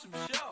awesome show.